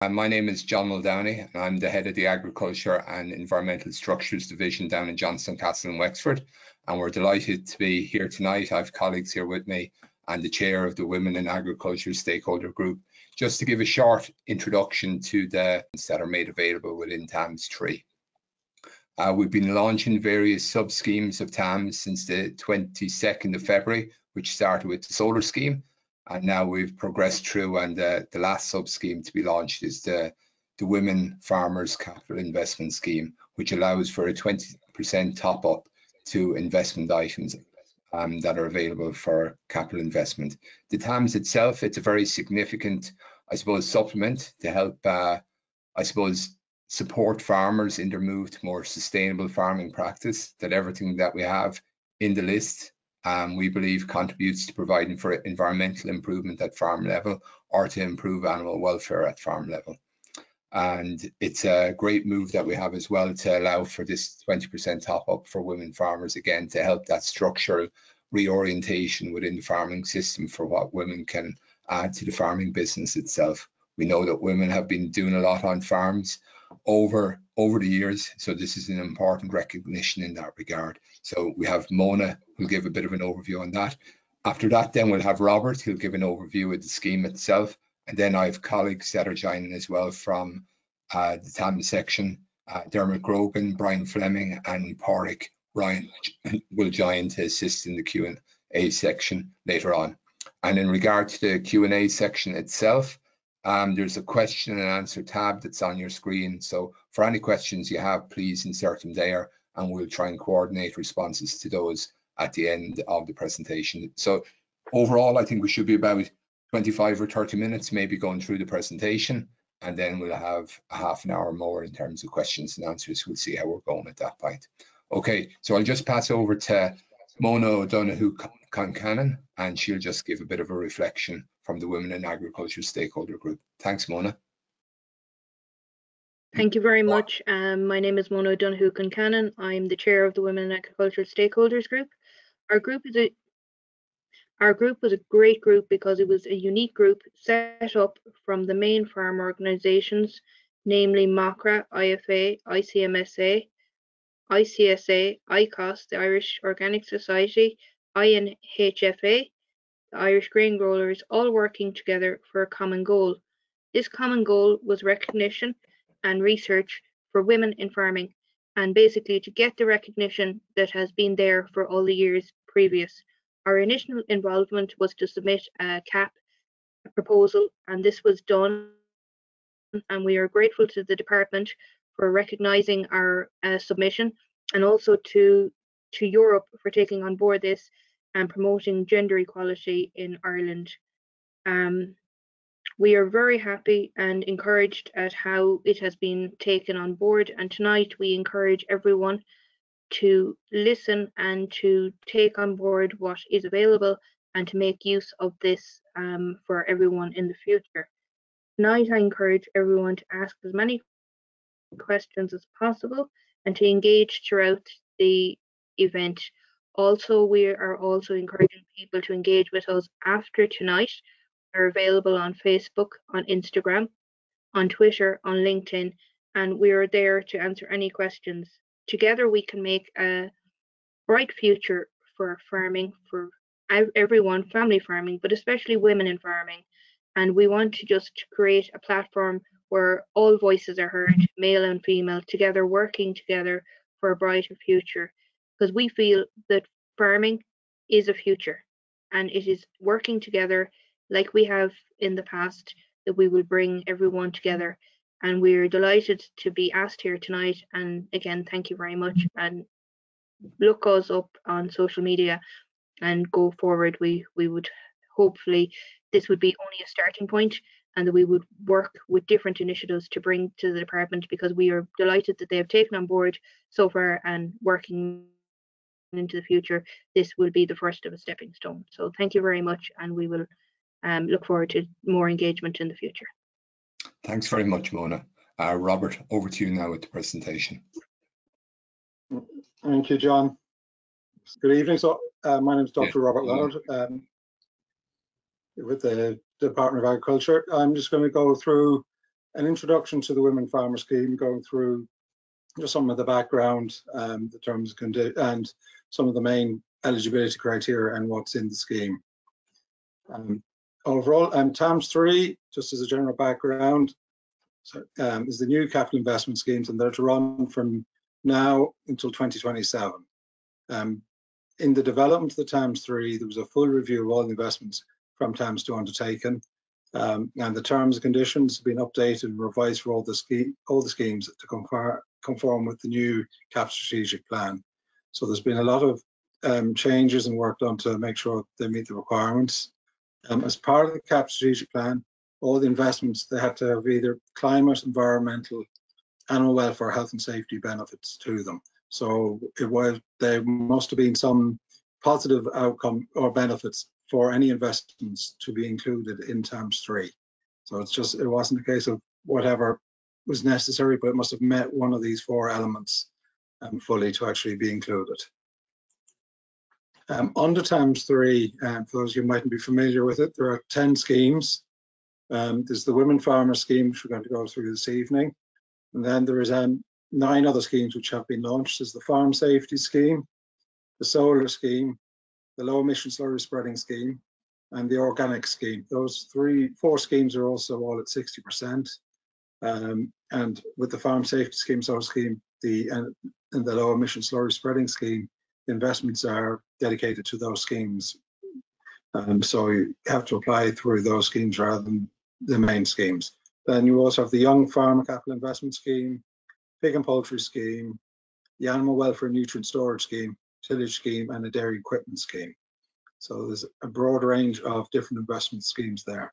Uh, my name is John Muldowney, and I'm the head of the Agriculture and Environmental Structures Division down in Johnstown Castle in Wexford. And we're delighted to be here tonight. I have colleagues here with me and the chair of the Women in Agriculture Stakeholder Group, just to give a short introduction to the that are made available within TAMS 3. Uh, we've been launching various sub-schemes of TAMS since the 22nd of February, which started with the solar scheme. And now we've progressed through and uh, the last sub-scheme to be launched is the, the Women Farmers Capital Investment Scheme, which allows for a 20% top up to investment items um, that are available for capital investment. The TAMS itself, it's a very significant, I suppose, supplement to help, uh, I suppose, support farmers in their move to more sustainable farming practice, that everything that we have in the list, um, we believe contributes to providing for environmental improvement at farm level or to improve animal welfare at farm level. And it's a great move that we have as well to allow for this 20% top up for women farmers, again, to help that structural reorientation within the farming system for what women can add to the farming business itself. We know that women have been doing a lot on farms over over the years. So this is an important recognition in that regard. So we have Mona who'll give a bit of an overview on that. After that, then we'll have Robert who'll give an overview of the scheme itself. And then I have colleagues that are joining as well from uh, the TAM section. Uh, Dermot Grogan, Brian Fleming, and Pádraig Ryan will join to assist in the Q&A section later on. And in regard to the Q&A section itself, um, there's a question and answer tab that's on your screen. So for any questions you have, please insert them there and we'll try and coordinate responses to those at the end of the presentation. So overall, I think we should be about 25 or 30 minutes, maybe going through the presentation, and then we'll have a half an hour more in terms of questions and answers. We'll see how we're going at that point. Okay, so I'll just pass over to Mona O'Donohoe Concannon, and she'll just give a bit of a reflection from the Women in Agriculture Stakeholder Group. Thanks, Mona. Thank you very much. Um, my name is Mona O'Donohoe Concannon. I'm the chair of the Women in Agriculture Stakeholders Group. Our group is a our group was a great group because it was a unique group set up from the main farm organisations, namely MACRA, IFA, ICMSA, ICSA, ICOS, the Irish Organic Society, INHFA, the Irish grain growers all working together for a common goal. This common goal was recognition and research for women in farming and basically to get the recognition that has been there for all the years previous. Our initial involvement was to submit a CAP proposal and this was done and we are grateful to the department for recognising our uh, submission and also to to Europe for taking on board this and promoting gender equality in Ireland. Um, we are very happy and encouraged at how it has been taken on board. And tonight we encourage everyone to listen and to take on board what is available and to make use of this um, for everyone in the future. Tonight I encourage everyone to ask as many questions as possible and to engage throughout the event also, we are also encouraging people to engage with us after tonight. We're available on Facebook, on Instagram, on Twitter, on LinkedIn, and we are there to answer any questions. Together, we can make a bright future for farming, for everyone, family farming, but especially women in farming. And we want to just create a platform where all voices are heard, male and female, together working together for a brighter future because we feel that farming is a future and it is working together like we have in the past that we will bring everyone together. And we're delighted to be asked here tonight and again thank you very much and look us up on social media and go forward. We we would hopefully this would be only a starting point and that we would work with different initiatives to bring to the department because we are delighted that they have taken on board so far and working into the future, this will be the first of a stepping stone. So thank you very much, and we will um, look forward to more engagement in the future. Thanks very much, Mona. Uh, Robert, over to you now with the presentation. Thank you, John. Good evening. So uh, my name is Dr. Yeah. Robert Leonard um, with the Department of Agriculture. I'm just going to go through an introduction to the Women Farmer Scheme, going through just some of the background, um, the terms and some of the main eligibility criteria and what's in the scheme. Um, overall, um, TAMS 3, just as a general background, so, um, is the new capital investment schemes and they're to run from now until 2027. Um, in the development of the TAMS 3, there was a full review of all the investments from TAMS 2 undertaken, um, and the terms and conditions have been updated and revised for all the, all the schemes to conform, conform with the new CAP strategic plan. So there's been a lot of um, changes and work done to make sure they meet the requirements. Um, as part of the CAP strategic plan, all the investments, they have to have either climate, environmental, animal welfare, health and safety benefits to them. So it was there must have been some positive outcome or benefits for any investments to be included in TAMS 3. So it's just, it wasn't a case of whatever was necessary, but it must have met one of these four elements um, fully to actually be included. Um, under TAMS 3, um, for those of you who mightn't be familiar with it, there are 10 schemes. Um, there's the Women Farmer Scheme, which we're going to go through this evening. And then there is um, nine other schemes which have been launched. There's the Farm Safety Scheme, the Solar Scheme, the Low Emission Slurry Spreading Scheme, and the Organic Scheme. Those three, four schemes are also all at 60%. Um, and with the Farm Safety Scheme, Solar Scheme, the and, and the Low Emission Slurry Spreading Scheme, investments are dedicated to those schemes. Um, so you have to apply through those schemes rather than the main schemes. Then you also have the Young Farmer Capital Investment Scheme, Pig and Poultry Scheme, the Animal Welfare Nutrient Storage Scheme, Tillage Scheme, and a Dairy Equipment Scheme. So there's a broad range of different investment schemes there.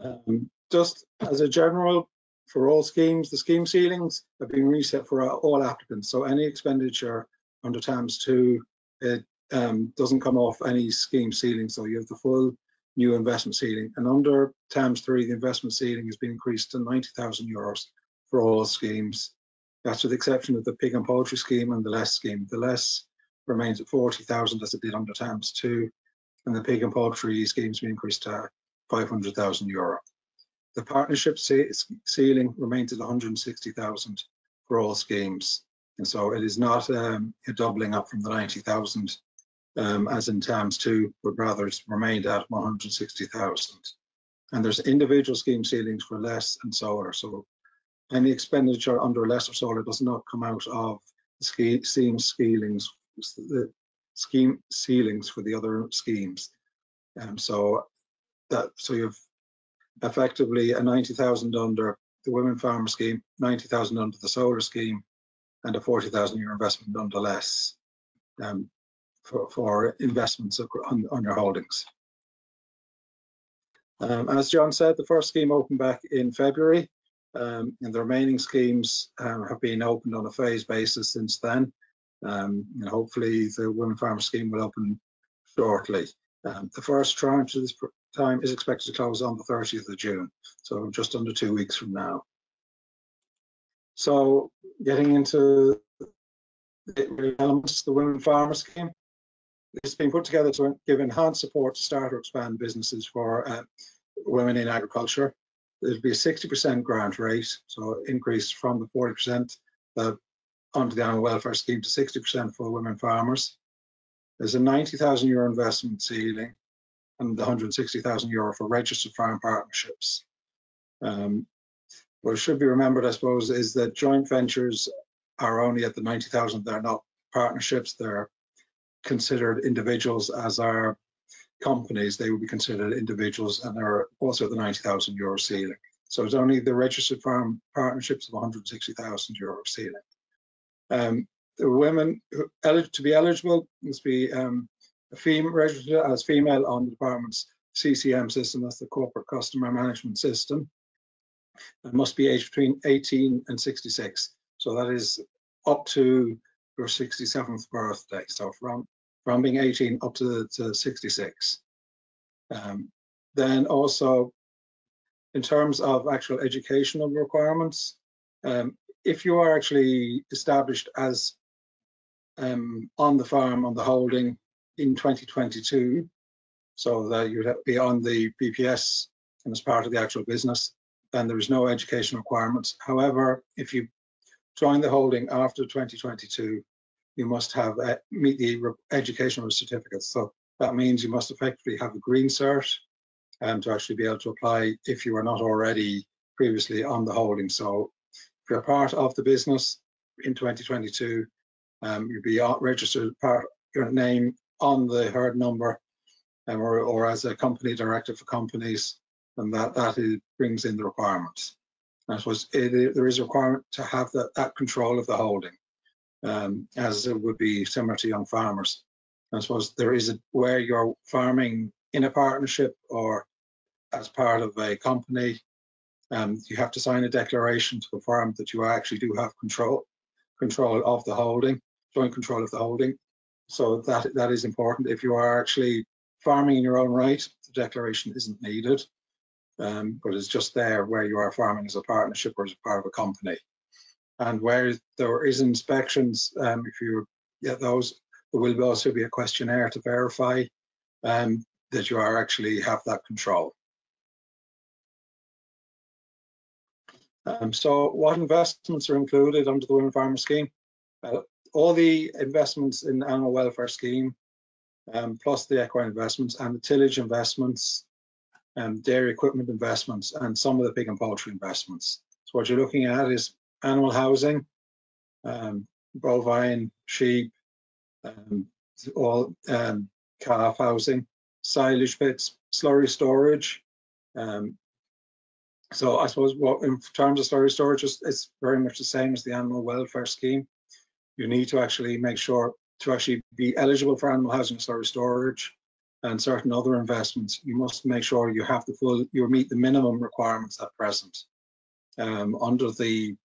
Um, just as a general, for all schemes, the scheme ceilings have been reset for all applicants. So any expenditure under TAMS 2, it um, doesn't come off any scheme ceiling. So you have the full new investment ceiling. And under TAMS 3, the investment ceiling has been increased to 90,000 euros for all schemes. That's with the exception of the pig and poultry scheme and the LESS scheme. The LESS remains at 40,000 as it did under TAMS 2, and the pig and poultry schemes been increased to 500,000 euro. The partnership ceiling remains at 160,000 for all schemes. And so it is not um, a doubling up from the 90,000 um, as in TAMS 2, but rather it's remained at 160,000. And there's individual scheme ceilings for LESS and solar. So any expenditure under LESS or solar does not come out of the scheme ceilings, the scheme ceilings for the other schemes. Um, so that so you've effectively a 90,000 under the Women Farmer Scheme, 90,000 under the Solar Scheme, and a 40,000 euro investment under LESS um, for, for, investments on, on your holdings. Um, as John said, the first scheme opened back in February, um, and the remaining schemes um, have been opened on a phase basis since then. Um, and hopefully the Women Farmer Scheme will open shortly. Um, the first tranche of this time is expected to close on the 30th of June, so just under two weeks from now. So getting into the elements, the Women Farmer Scheme, it's been put together to give enhanced support to start or expand businesses for uh, women in agriculture. There'll be a 60% grant rate, so increase from the 40% uh, onto the animal welfare scheme to 60% for women farmers. There's a 90,000 euro investment ceiling and the 160,000 euro for registered farm partnerships. Um, what should be remembered, I suppose, is that joint ventures are only at the 90,000. They're not partnerships. They're considered individuals as are companies. They will be considered individuals and they're also at the 90,000 euro ceiling. So it's only the registered farm partnerships of 160,000 euro ceiling. Um, the women who, to be eligible must be um, female registered as female on the department's CCM system, that's the corporate customer management system, and must be aged between 18 and 66. So that is up to your 67th birthday. So from, from being 18 up to, to 66. Um, then also, in terms of actual educational requirements, um, if you are actually established as um, on the farm, on the holding, in 2022 so that you'd be on the BPS and as part of the actual business, then there is no education requirements. However, if you join the holding after 2022, you must have uh, meet the educational certificates. So that means you must effectively have a green cert um, to actually be able to apply if you are not already previously on the holding. So if you're part of the business in 2022, um, you'll be registered part your name on the herd number um, or, or as a company director for companies, and that, that is, brings in the requirements. I suppose it, there is a requirement to have that, that control of the holding, um, as it would be similar to young farmers. I suppose there is a, where you're farming in a partnership or as part of a company, um, you have to sign a declaration to confirm that you actually do have control control of the holding, joint control of the holding. So that that is important. If you are actually farming in your own right, the declaration isn't needed, um, but it's just there where you are farming as a partnership or as a part of a company. And where there is inspections, um, if you get those, there will also be a questionnaire to verify um, that you are actually have that control. Um, so what investments are included under the Women Farmer Scheme? Uh, all the investments in the animal welfare scheme, um, plus the equine investments and the tillage investments, um, dairy equipment investments, and some of the pig and poultry investments. So what you're looking at is animal housing, um, bovine, sheep, um, all um, calf housing, silage pits, slurry storage, so I suppose what in terms of slurry storage, it's very much the same as the animal welfare scheme. You need to actually make sure to actually be eligible for animal housing and storage and certain other investments, you must make sure you have the full, you meet the minimum requirements at present. Um, under the,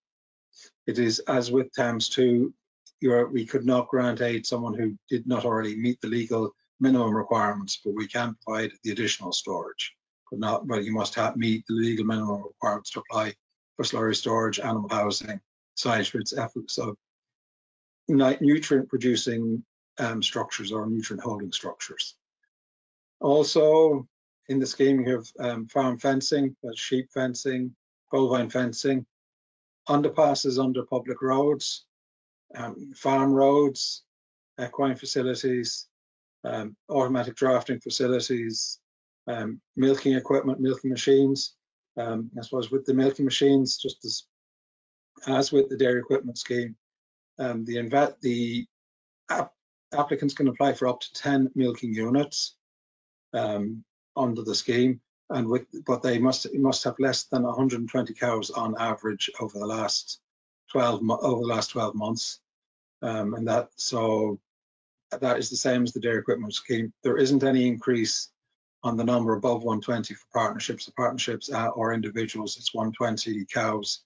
it is as with TAMS 2, you're, we could not grant aid someone who did not already meet the legal minimum requirements, but we can provide the additional storage but not, but you must have, meet the legal minimum requirements to apply for slurry storage, animal housing, silage pits, so nutrient producing um, structures or nutrient holding structures. Also, in the scheme, you have um, farm fencing, sheep fencing, bovine fencing, underpasses under public roads, um, farm roads, equine facilities, um, automatic drafting facilities, um, milking equipment, milking machines. Um, I suppose with the milking machines, just as as with the dairy equipment scheme, um, the the ap applicants can apply for up to 10 milking units um, under the scheme, and with but they must must have less than 120 cows on average over the last 12 over the last 12 months, um, and that so that is the same as the dairy equipment scheme. There isn't any increase on the number above 120 for partnerships. The partnerships or individuals, it's 120 cows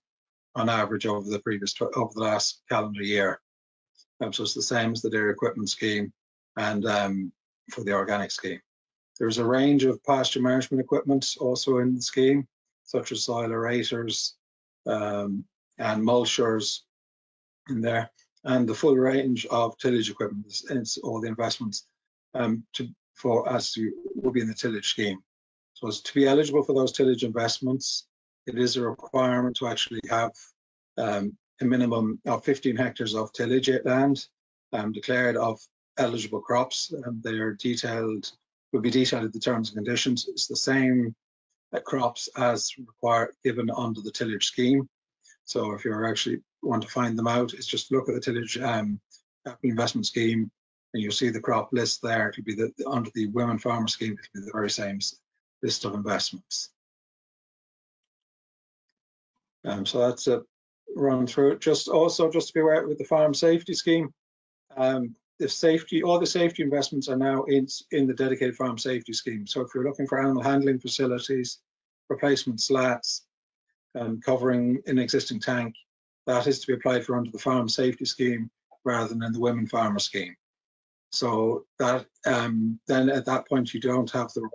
on average over the previous over the last calendar year. Um, so it's the same as the dairy equipment scheme and um, for the organic scheme. There's a range of pasture management equipment also in the scheme, such as soil aerators um, and mulchers in there, and the full range of tillage equipment, it's all the investments um, to for as you will be in the tillage scheme. So to be eligible for those tillage investments, it is a requirement to actually have um, a minimum of 15 hectares of tillage land um, declared of eligible crops. Um, they are detailed, will be detailed in the terms and conditions. It's the same uh, crops as required given under the tillage scheme. So if you actually want to find them out, it's just look at the tillage um, investment scheme and you'll see the crop list there. It'll be the, under the Women Farmer Scheme, it'll be the very same list of investments. Um, so that's a run through it. Just also just to be aware with the farm safety scheme, um, the safety, all the safety investments are now in, in the dedicated farm safety scheme. So if you're looking for animal handling facilities, replacement slats, um, covering an existing tank, that is to be applied for under the farm safety scheme rather than in the women farmer scheme. So that um, then at that point you don't have the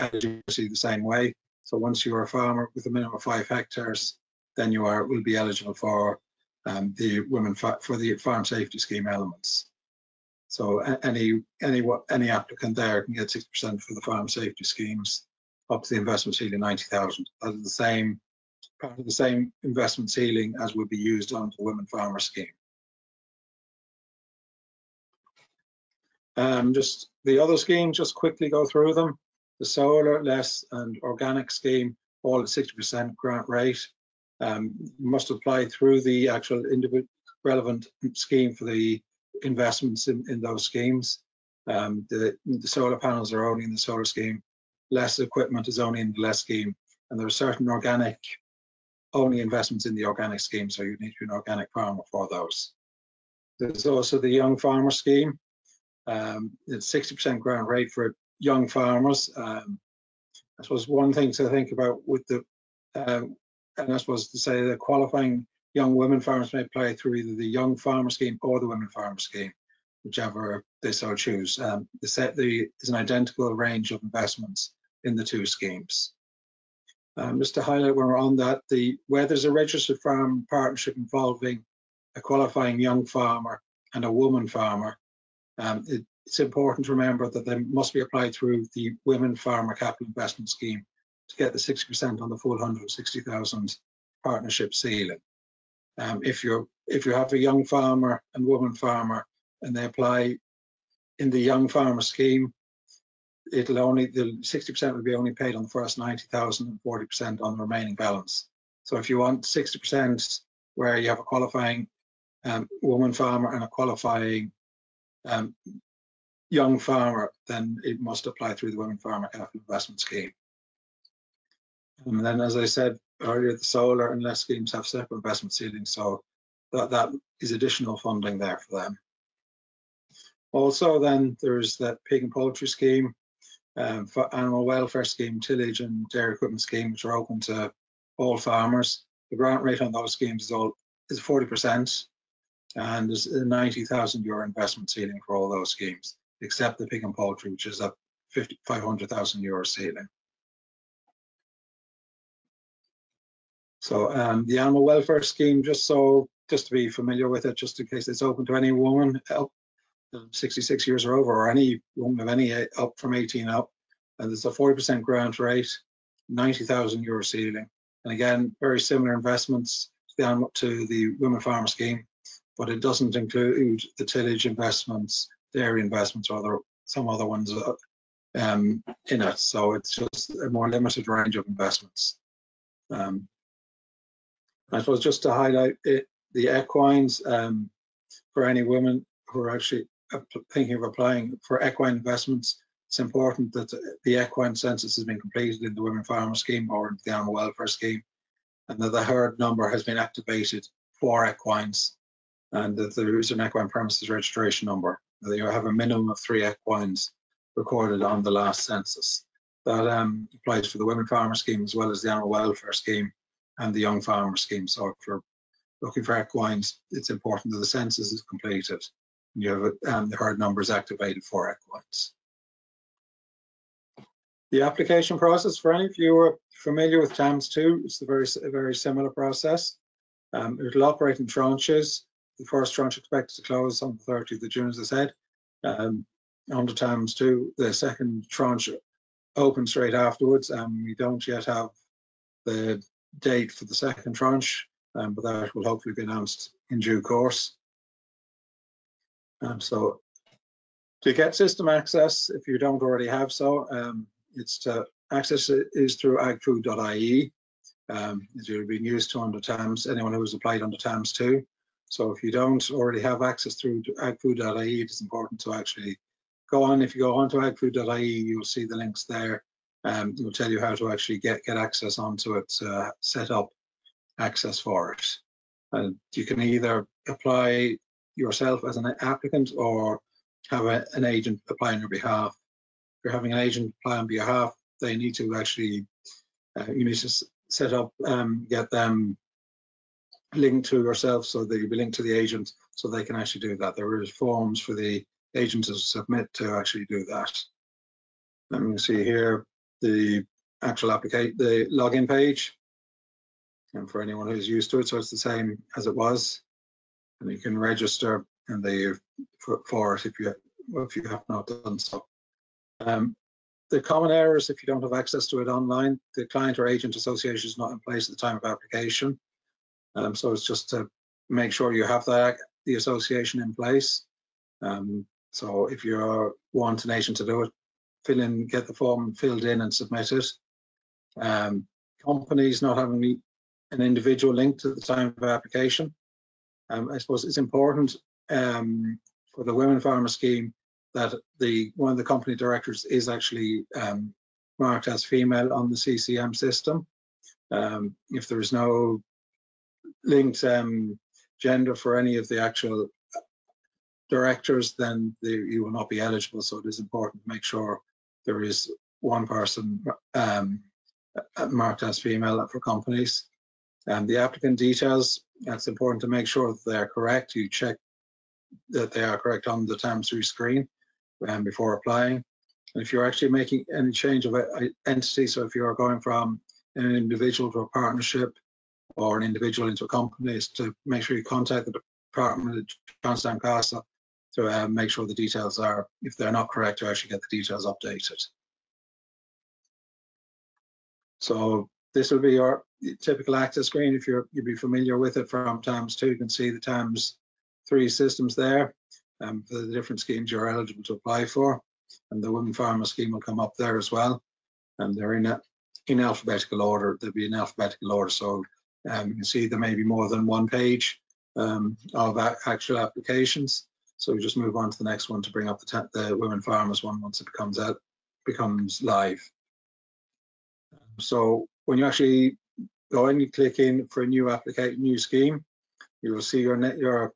eligibility the same way. So once you are a farmer with a minimum of five hectares, then you are will be eligible for um, the women for the farm safety scheme elements. So any any any applicant there can get 6% for the farm safety schemes up to the investment ceiling 90,000. That is the same part of the same investment ceiling as would be used on the Women Farmer Scheme. Um, just the other schemes, just quickly go through them. The solar, LESS and organic scheme, all at 60% grant rate. Um, must apply through the actual relevant scheme for the investments in, in those schemes. Um, the, the solar panels are only in the solar scheme. LESS equipment is only in the LESS scheme. And there are certain organic only investments in the organic scheme, so you need to be an organic farmer for those. There's also the young farmer scheme. Um, it's 60% grant rate for young farmers. Um, I suppose one thing to think about with the, um, and I suppose to say that qualifying young women farmers may apply through either the young farmer scheme or the women farmer scheme, whichever they so choose. Um, the set the, is an identical range of investments in the two schemes. Um, just to highlight when we're on that, the where there's a registered farm partnership involving a qualifying young farmer and a woman farmer, um, it, it's important to remember that they must be applied through the Women Farmer Capital Investment Scheme to get the 60% on the full 160,000 partnership ceiling. Um, if you're if you have a young farmer and woman farmer and they apply in the young farmer scheme, it'll only the 60% will be only paid on the first 90,000 and 40% on the remaining balance. So if you want 60% where you have a qualifying um, woman farmer and a qualifying um, young farmer, then it must apply through the Women Farmer Capital Investment Scheme. And then, as I said earlier, the solar and LESS schemes have separate investment ceilings, so that, that is additional funding there for them. Also, then there's that pig and poultry scheme, um, for animal welfare scheme, tillage and dairy equipment scheme, which are open to all farmers. The grant rate on those schemes is all is 40%, and there's a 90,000 euro investment ceiling for all those schemes, except the pig and poultry, which is a 50, 500,000 euro ceiling. So um, the animal welfare scheme, just so just to be familiar with it, just in case it's open to any woman up 66 years or over, or any woman of any up from 18 up, and there's a 40% grant rate, 90,000 euro ceiling, and again, very similar investments to the, to the women farmer scheme, but it doesn't include the tillage investments, dairy investments, or other some other ones uh, um, in it. So it's just a more limited range of investments. Um, I suppose just to highlight it, the equines um, for any women who are actually thinking of applying for equine investments, it's important that the equine census has been completed in the Women Farmer Scheme or the Animal Welfare Scheme, and that the herd number has been activated for equines, and that there is an equine premises registration number. You have a minimum of three equines recorded on the last census. That um, applies for the Women Farmer Scheme as well as the Animal Welfare Scheme and the Young Farmer Scheme. So if you're looking for equines, it's important that the census is completed and you have um, the herd numbers activated for equines. The application process, for any of you who are familiar with TAMS2, it's a very, a very similar process. Um, it will operate in tranches. The first tranche expected to close on the 30th of June, as I said. Um, under TAMS2, the second tranche opens straight afterwards. and we don't yet have the date for the second tranche, um, but that will hopefully be announced in due course. Um, so to get system access, if you don't already have so, um, it's to access is through agfood.ie. Um, you're being used to under TAMS, anyone who has applied under TAMS 2. So if you don't already have access through agfood.ie, it's important to actually go on. If you go on to agfood.ie, you'll see the links there. Um, it will tell you how to actually get, get access onto it, uh, set up access for it. And you can either apply yourself as an applicant or have a, an agent apply on your behalf. If you're having an agent apply on behalf, they need to actually, uh, you need to set up, um, get them linked to yourself so that you'll be linked to the agent so they can actually do that. There is forms for the agent to submit to actually do that. Let me see here the actual application, the login page. And for anyone who's used to it, so it's the same as it was and you can register and the for, for it if you if you have not done so. Um, the common errors, if you don't have access to it online, the client or agent association is not in place at the time of application. Um, so it's just to make sure you have that the association in place. Um, so if you want an agent to do it, fill in, get the form filled in and submit it. Um, companies not having an individual link to the time of application. Um, I suppose it's important um, for the Women Farmer Scheme that the one of the company directors is actually um, marked as female on the CCM system. Um, if there is no linked um, gender for any of the actual directors, then they, you will not be eligible. So it is important to make sure there is one person um, marked as female for companies. And the applicant details, that's important to make sure that they are correct. You check that they are correct on the TAMS3 screen um, before applying. And if you're actually making any change of entity, so if you're going from an individual to a partnership or an individual into a company, is to make sure you contact the Department of Johnstown Castle to uh, make sure the details are, if they're not correct, to actually get the details updated. So this will be your typical access screen. If you're you'd be familiar with it from TAMS 2, you can see the TAMS 3 systems there um, for the different schemes you're eligible to apply for. And the Women Farmer scheme will come up there as well. And they're in a, in alphabetical order. They'll be in alphabetical order. So um, you can see there may be more than one page um, of actual applications. So we just move on to the next one to bring up the, the women farmers one once it becomes out, becomes live. So when you actually go in, you click in for a new application, new scheme, you will see your net, your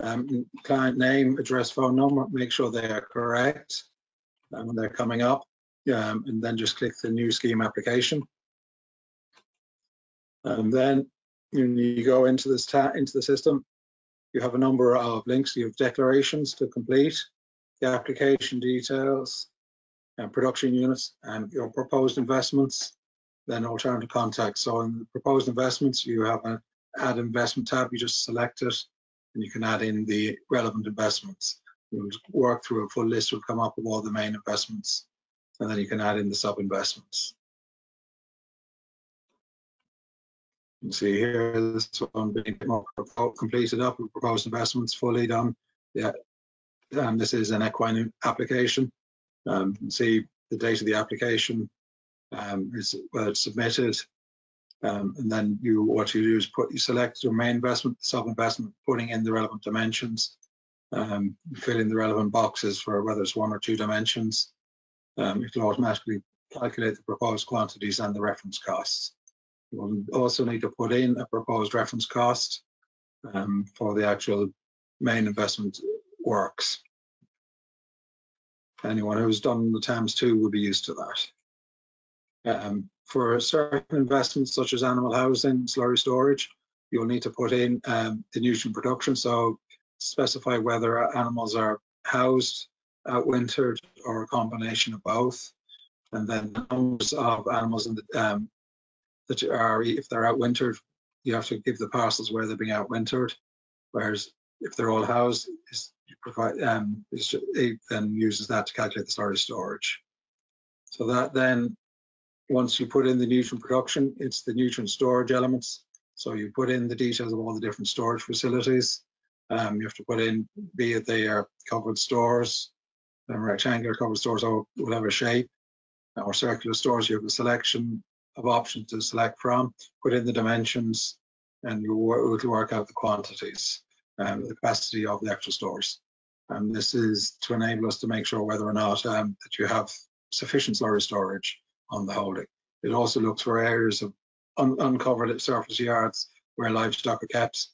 um, client name, address, phone number, make sure they are correct um, when they're coming up, um, and then just click the new scheme application. And then when you go into this into the system, you have a number of links. You have declarations to complete, the application details, and production units, and your proposed investments, then alternative contacts. So in the proposed investments, you have an add investment tab. You just select it, and you can add in the relevant investments. You'll work through a full list will come up with all the main investments, and then you can add in the sub investments. Can see here this one being completed up with proposed investments fully done. Yeah, and this is an equine application. Um, you can see the date of the application um, is where it's submitted, um, and then you what you do is put you select your main investment, sub investment, putting in the relevant dimensions, um, fill in the relevant boxes for whether it's one or two dimensions. Um, it will automatically calculate the proposed quantities and the reference costs. Will also need to put in a proposed reference cost um, for the actual main investment works. Anyone who's done the TAMS 2 will be used to that. Um, for certain investments such as animal housing, slurry storage, you'll need to put in um, the nutrient production. So specify whether animals are housed, outwintered, or a combination of both. And then the numbers of animals in the, um, that are, if they're outwintered, you have to give the parcels where they're being outwintered. Whereas if they're all housed, provide, um, it then uses that to calculate the slurry storage. So that then once you put in the nutrient production, it's the nutrient storage elements. So you put in the details of all the different storage facilities. Um, you have to put in, be it they are covered stores, rectangular covered stores or whatever shape, or circular stores. You have a selection of options to select from. Put in the dimensions, and you will work out the quantities and um, the capacity of the actual stores. And this is to enable us to make sure whether or not um, that you have sufficient slurry storage on the holding. It also looks for areas of un uncovered surface yards where livestock are kept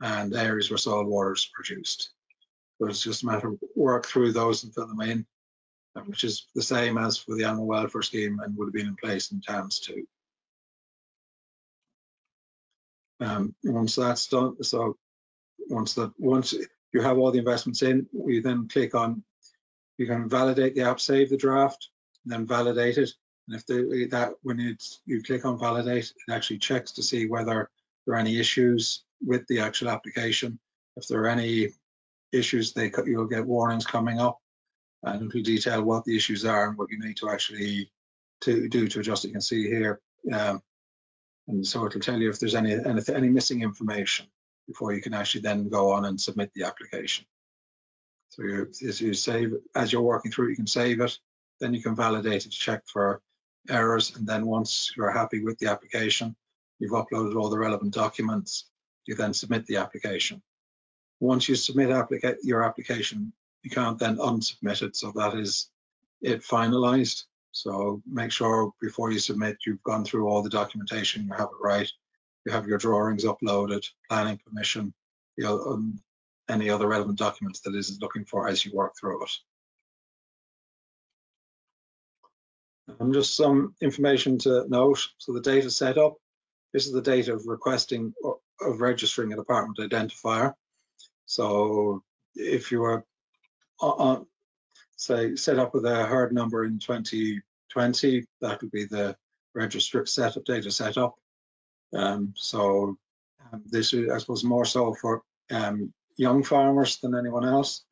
and areas where soil water is produced. So it's just a matter of work through those and fill them in, um, which is the same as for the animal welfare scheme and would have been in place in TAMS 2. Um, once that's done, so once that once you have all the investments in, you then click on you can validate the app, save the draft, then validate it, and if the, that when it's, you click on validate, it actually checks to see whether there are any issues with the actual application. If there are any issues, they you'll get warnings coming up. And it will detail what the issues are and what you need to actually to do to adjust. You can see here, um, and so it'll tell you if there's any, any any missing information before you can actually then go on and submit the application. So you, as you save as you're working through, you can save it, then you can validate it, check for errors, and then once you're happy with the application, you've uploaded all the relevant documents, you then submit the application. Once you submit applica your application, you can't then unsubmit it. So that is it finalized. So make sure before you submit, you've gone through all the documentation, you have it right, you have your drawings uploaded, planning permission, you know, um, any other relevant documents that is looking for as you work through it. And just some information to note. So the data setup, this is the date of requesting of registering a department identifier. So if you were on, say, set up with a herd number in 2020, that would be the register setup data setup. Um, so um, this is, I suppose, more so for um, young farmers than anyone else.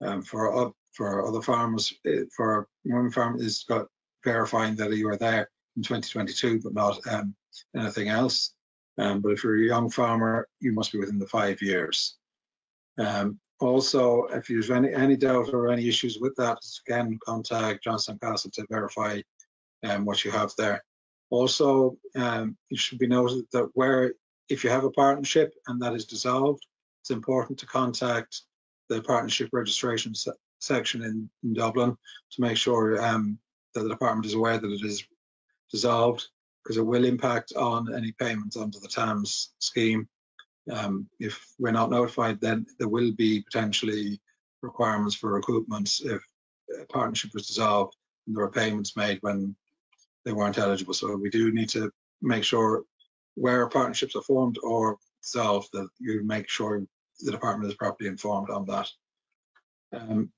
Um, for uh, for other farmers, it, for young farmers, is got verifying that you were there in 2022, but not um, anything else. Um, but if you're a young farmer, you must be within the five years. Um, also, if have any, any doubt or any issues with that, again, contact Johnstown Castle to verify um, what you have there. Also, um, it should be noted that where, if you have a partnership and that is dissolved, it's important to contact the partnership registration se section in, in, Dublin to make sure um, that the department is aware that it is dissolved because it will impact on any payments under the TAMS scheme um, if we're not notified, then there will be potentially requirements for recoupments if a partnership was dissolved and there were payments made when they weren't eligible. So we do need to make sure where partnerships are formed or dissolved that you make sure the department is properly informed on that. Um,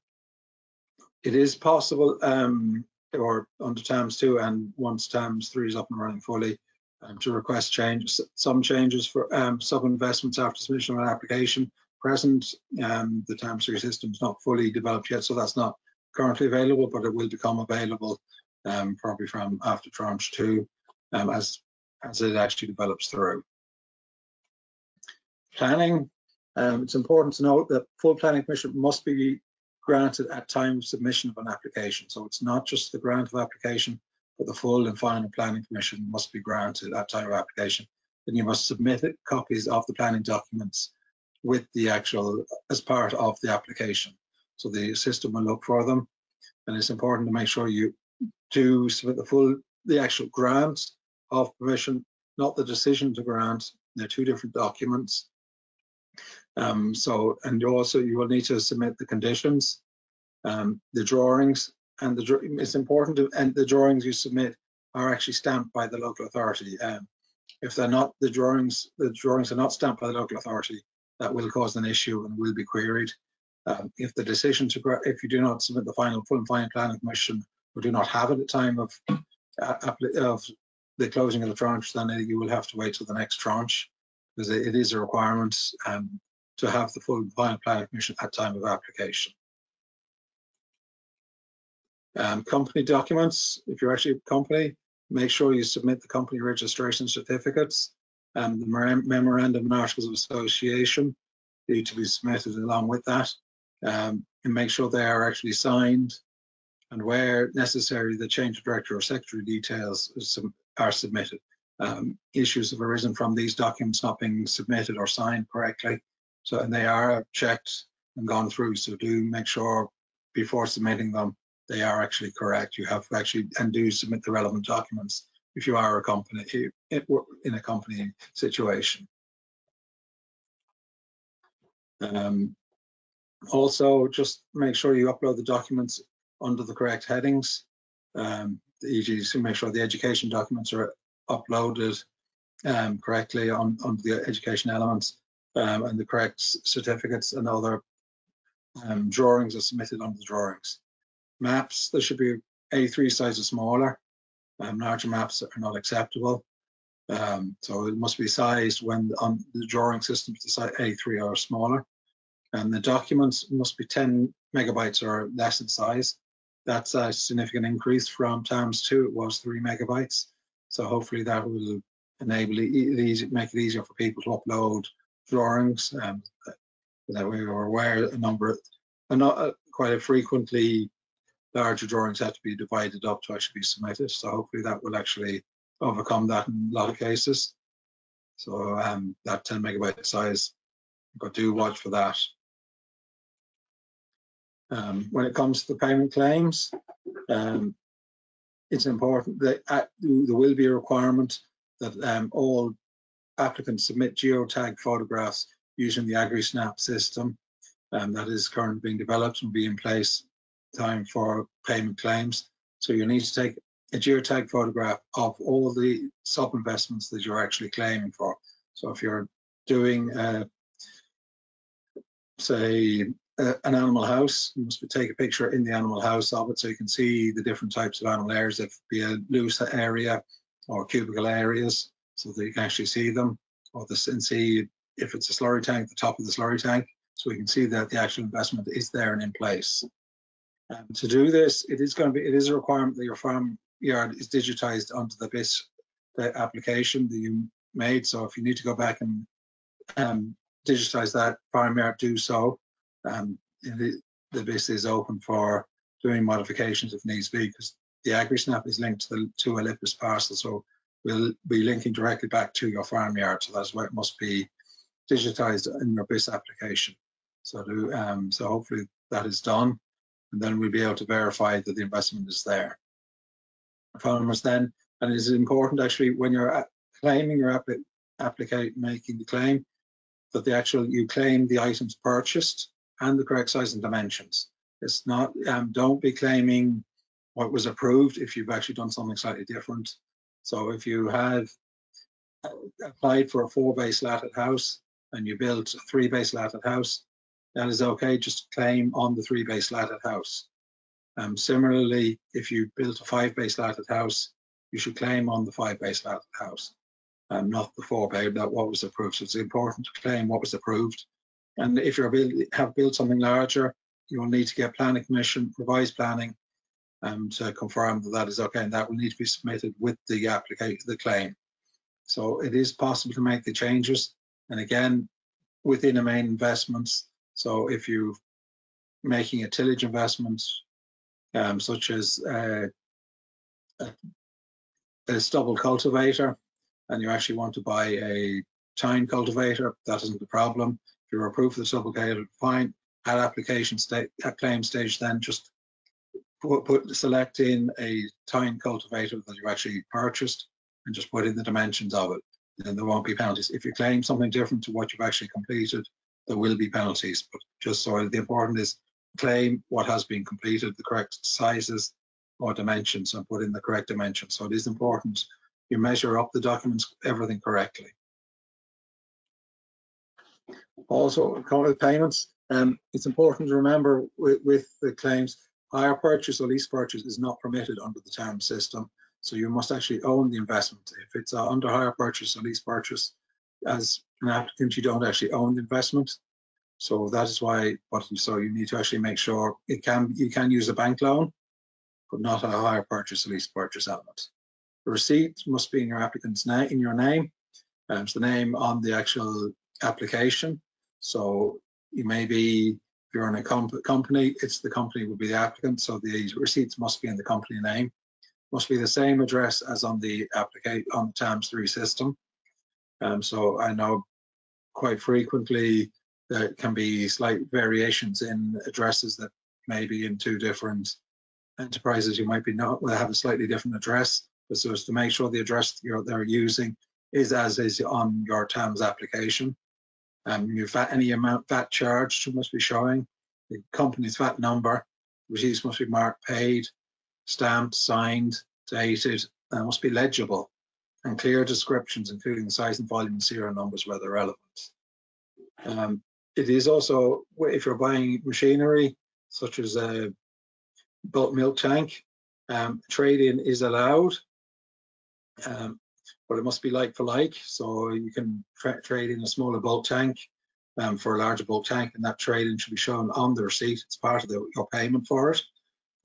it is possible, um, or under TAMS 2 and once TAMS 3 is up and running fully, um, to request changes, some changes for um, sub-investments after submission of an application. Present, um, the TAMS 3 system is not fully developed yet, so that's not currently available, but it will become available um, probably from after tranche two um, as, as it actually develops through. Planning, um, it's important to note that full planning permission must be granted at time of submission of an application. So it's not just the grant of application, but the full and final planning permission must be granted at time of application. Then you must submit it, copies of the planning documents with the actual, as part of the application. So the system will look for them. And it's important to make sure you do submit the full, the actual grant of permission, not the decision to grant. They're two different documents. Um, so, and also you will need to submit the conditions, um, the drawings, and the, it's important to, and the drawings you submit are actually stamped by the local authority. Um, if they're not, the drawings, the drawings are not stamped by the local authority, that will cause an issue and will be queried. Um, if the decision to, if you do not submit the final full and final planning permission or do not have it at the time of, uh, of the closing of the tranche, then you will have to wait till the next tranche because it is a requirement um, to have the full and final planning permission at time of application. Um, company documents, if you're actually a company, make sure you submit the company registration certificates and the memorandum and articles of association need to be submitted along with that um, and make sure they are actually signed and where necessary the change of director or secretary details are submitted. Um, issues have arisen from these documents not being submitted or signed correctly so and they are checked and gone through so do make sure before submitting them they are actually correct. You have actually and do submit the relevant documents if you are a company in a company situation. Um, also, just make sure you upload the documents under the correct headings. Um, e.g., make sure the education documents are uploaded um, correctly on, on the education elements um, and the correct certificates and other um, drawings are submitted under the drawings maps, there should be A3 sizes smaller. Um, larger maps are not acceptable. Um, so it must be sized when on the drawing systems the size A3 or smaller. And the documents must be 10 megabytes or less in size. That's a significant increase from TAMS 2, it was 3 megabytes. So hopefully that will enable make it easier for people to upload drawings. Um, that we were aware a number and not uh, quite frequently larger drawings have to be divided up to actually be submitted. So hopefully that will actually overcome that in a lot of cases. So um, that 10 megabyte size, but do watch for that. Um, when it comes to the payment claims, um, it's important that uh, there will be a requirement that um, all applicants submit geotag photographs using the AgriSnap system um, that is currently being developed and be in place time for payment claims. So you need to take a geotag photograph of all the sub-investments that you're actually claiming for. So if you're doing, uh, say, uh, an animal house, you must take a picture in the animal house of it so you can see the different types of animal areas, if be a loose area or cubicle areas, so that you can actually see them, or this and see if it's a slurry tank, the top of the slurry tank, so we can see that the actual investment is there and in place. Um, to do this, it is going to be, it is a requirement that your farm yard is digitized onto the BISS the application that you made. So if you need to go back and um, digitize that farm yard, do so. Um, the, the BISS is open for doing modifications if needs be because the AgriSnap is linked to the to a LPIS parcel. So we'll be linking directly back to your farm yard. So that's why it must be digitized in your BISS application. So, do, um, so hopefully that is done, and then we'll be able to verify that the investment is there. Farmers then, and it is important actually when you're claiming your application, making the claim, that the actual you claim the items purchased and the correct size and dimensions. It's not, um, don't be claiming what was approved if you've actually done something slightly different. So if you have uh, applied for a four bay slatted house and you built a three bay slatted house, that is okay, just claim on the three bay slatted house. Um, similarly, if you built a five bay slatted house, you should claim on the five bay slatted house, um, not the four base, that what was approved. So it's important to claim what was approved. And if you have built something larger, you will need to get planning permission, revised planning, um, to confirm that that is okay, and that will need to be submitted with the application, the claim. So it is possible to make the changes and again, within the main investments, so if you're making a tillage investment, um, such as uh, a, a stubble cultivator, and you actually want to buy a tine cultivator, that isn't the problem. If you're approved for the stubble cultivator, fine. At application state, at claim stage, then just put, put select in a tine cultivator that you actually purchased and just put in the dimensions of it then there won't be penalties. If you claim something different to what you've actually completed, there will be penalties. But just so the important is claim what has been completed, the correct sizes or dimensions, and put in the correct dimensions. So it is important you measure up the documents, everything correctly. Also, with payments, um, it's important to remember with, with the claims, hire purchase or lease purchase is not permitted under the term system. So you must actually own the investment. If it's a under hire purchase or lease purchase, as an applicant, you don't actually own the investment. So that is why, but so you need to actually make sure it can you can use a bank loan, but not a hire purchase or lease purchase element. The receipt must be in your applicant's name, in your name. Um, it's the name on the actual application. So you may be, if you're in a comp company, it's the company will be the applicant. So the receipts must be in the company name must be the same address as on the applicate on the TAMS 3 system. Um, so I know quite frequently there can be slight variations in addresses that may be in two different enterprises. You might be not have a slightly different address, but so as to make sure the address they're using is as is on your TAMS application. Um, your VAT, any amount VAT charged must be showing the company's VAT number, receipts must be marked paid, stamped, signed, dated, and must be legible, and clear descriptions, including the size and volume and serial numbers where they're relevant. Um, it is also, if you're buying machinery, such as a bulk milk tank, um, trade-in is allowed, um, but it must be like for like. So you can tra trade in a smaller bulk tank um, for a larger bulk tank, and that trade-in should be shown on the receipt. It's part of the, your payment for it.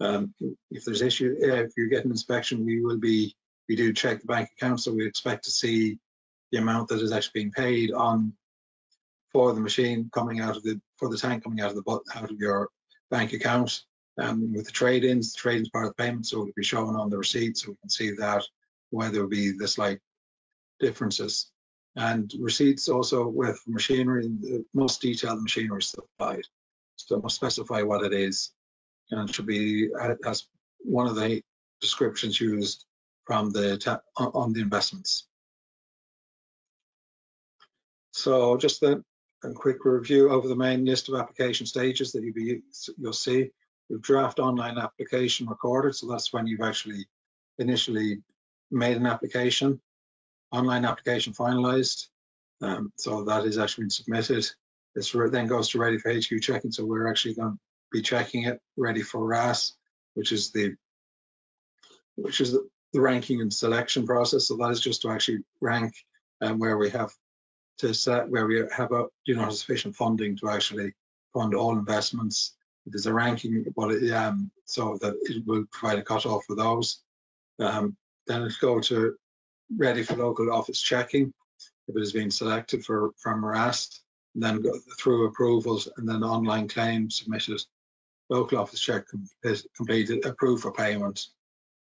Um, if there's issue, if you get an inspection, we will be, we do check the bank account, so we expect to see the amount that is actually being paid on for the machine coming out of the, for the tank coming out of the, out of your bank account. Um, with the trade-ins, the trade-ins part of the payment, so it'll be shown on the receipt, so we can see that where there will be the slight differences. And receipts also with machinery, the most detailed machinery supplied. So it must specify what it is and it should be as one of the descriptions used from the on the investments. So just a, quick review over the main list of application stages that you'll, be, you'll see. We've draft online application recorded, so that's when you've actually initially made an application. Online application finalized, um, so that is actually been submitted. This then goes to ready for HQ checking, so we're actually going to be checking it ready for RAS, which is the which is the, the ranking and selection process. So that is just to actually rank um, where we have to set where we have a you know sufficient funding to actually fund all investments. There's a ranking, but it, um, so that it will provide a cutoff for those. Um, then it go to ready for local office checking if it has been selected for from RAS, and then go through approvals and then online claims submitted local office check is completed, approved for payment.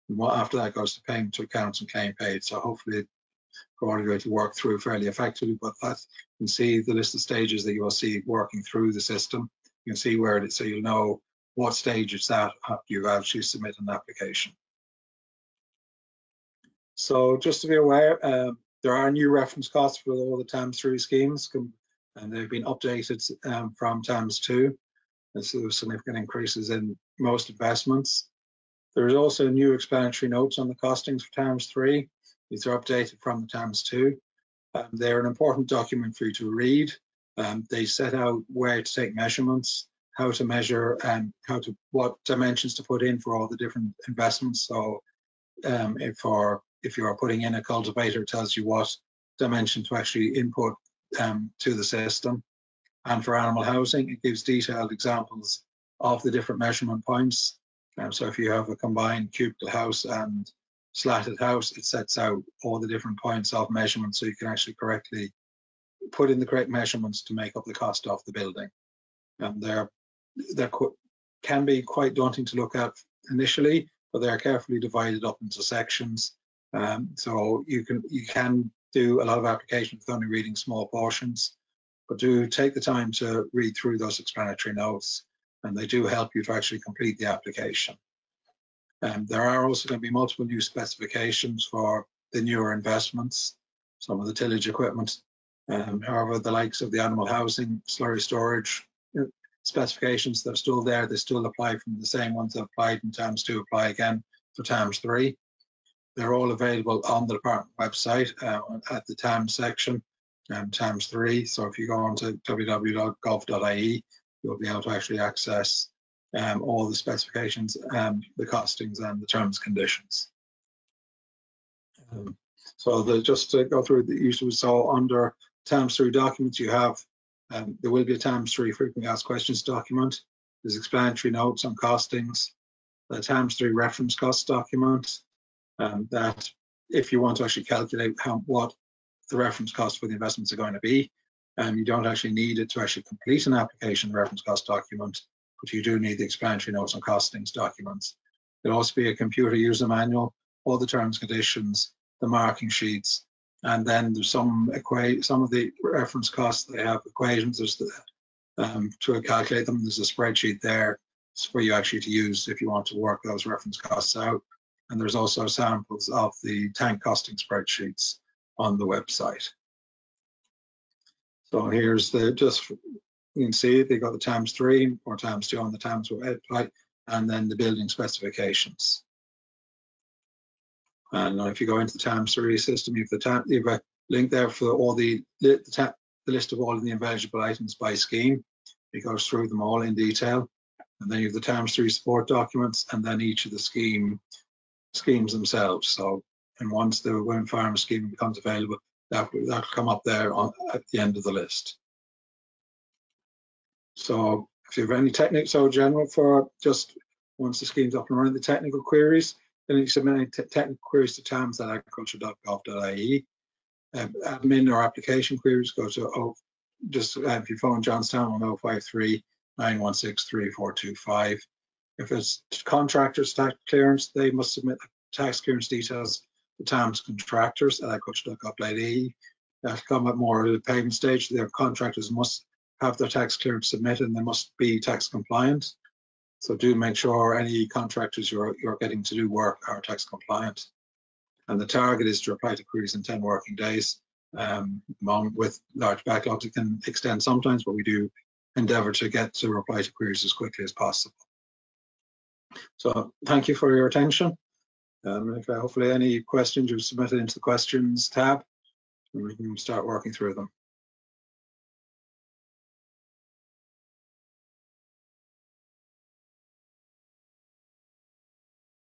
What after that goes to payment to accounts and claim paid. So hopefully going to work through fairly effectively, but that you can see the list of stages that you will see working through the system. You can see where it is, so you'll know what stage it's at after you actually submit an application. So just to be aware, um, there are new reference costs for all the TAMS 3 schemes, and they've been updated um, from TAMS 2 and so significant increases in most investments. There's also new explanatory notes on the costings for TAMS 3. These are updated from the TAMS 2. Um, they're an important document for you to read. Um, they set out where to take measurements, how to measure, and how to what dimensions to put in for all the different investments. So, um, if if you are putting in a cultivator, it tells you what dimension to actually input um, to the system. And for animal housing, it gives detailed examples of the different measurement points. Um, so if you have a combined cubicle house and slatted house, it sets out all the different points of measurement so you can actually correctly put in the correct measurements to make up the cost of the building. And they're, they can be quite daunting to look at initially, but they're carefully divided up into sections. Um, so you can you can do a lot of applications with only reading small portions but do take the time to read through those explanatory notes and they do help you to actually complete the application. Um, there are also going to be multiple new specifications for the newer investments, some of the tillage equipment. Um, however, the likes of the animal housing, slurry storage know, specifications that are still there, they still apply from the same ones that applied in TAMS 2 apply again for TAMS 3. They're all available on the department website uh, at the TAMS section um, TAMS 3. So if you go onto www.gov.ie, you'll be able to actually access um, all the specifications, um, the costings and the terms conditions. Um, so the, just to go through the usual, so under TAMS 3 documents you have, um, there will be a TAMS 3 frequently asked questions document. There's explanatory notes on costings, the TAMS 3 reference cost document, um, that if you want to actually calculate how what the reference cost for the investments are going to be. Um, you don't actually need it to actually complete an application reference cost document, but you do need the explanatory notes and costings documents. There'll also be a computer user manual, all the terms, conditions, the marking sheets, and then there's some some of the reference costs. They have equations. There's the, um, to calculate them. There's a spreadsheet there for you actually to use if you want to work those reference costs out. And there's also samples of the tank costing spreadsheets on the website. So here's the just you can see they got the TAMS 3 or TAMS 2 on the TAMS website and then the building specifications. And if you go into the TAMS 3 system, you have, the TAM, you have a link there for all the, the, the list of all of the invaluable items by scheme. It goes through them all in detail. And then you have the TAMS 3 support documents and then each of the scheme schemes themselves. So and once the women farmer scheme becomes available, that will, come up there on, at the end of the list. So if you have any technical, so general for just once the scheme's up and running, the technical queries, then you submit any technical queries to tams at agriculture.gov.ie. Um, admin or application queries go to, oh, just uh, if you phone Johnstown on 053 916 3425. If it's contractors tax clearance, they must submit the tax clearance details to TAMS contractors at agriculture.gov.ie. That come at more of the payment stage, their contractors must have their tax clearance submitted and they must be tax compliant. So do make sure any contractors you're, you're getting to do work are tax compliant. And the target is to reply to queries in 10 working days. Um, with large backlogs, it can extend sometimes, but we do endeavor to get to reply to queries as quickly as possible. So thank you for your attention. Um, if uh, hopefully any questions you've submitted into the questions tab, and we can start working through them.